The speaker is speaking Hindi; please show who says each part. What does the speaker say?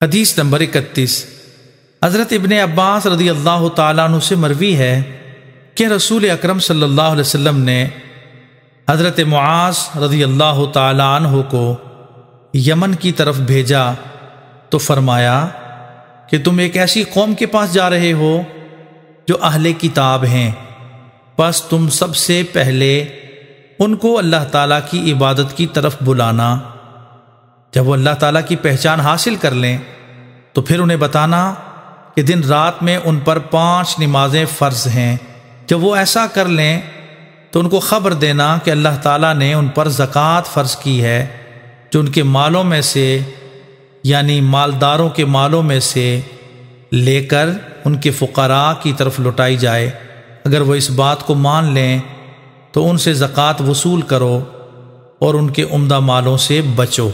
Speaker 1: हदीस नंबर इकतीस। हज़रत इबन अब्बास रदी अल्लाह तु से मरवी है कि रसूल अकरम वसल्लम ने हज़रत मुआज रदी अल्लाह तु को यमन की तरफ़ भेजा तो फरमाया कि तुम एक ऐसी कौम के पास जा रहे हो जो अहले किताब हैं। बस तुम सबसे पहले उनको अल्लाह ताला की इबादत की तरफ़ बुलाना। जब वो अल्लाह ताला की पहचान हासिल कर लें तो फिर उन्हें बताना कि दिन रात में उन पर पाँच नमाजें फ़र्ज़ हैं। जब वो ऐसा कर लें तो उनको ख़बर देना कि अल्लाह ताला ने उन पर ज़क़़त फ़र्ज़ की है, जो उनके मालों में से, यानी मालदारों के मालों में से लेकर उनके फ़ुकरा की तरफ़ लुटाई जाए। अगर वो इस बात को मान लें तो उनसे ज़क़़त वसूल करो और उनके उम्दा मालों से बचो।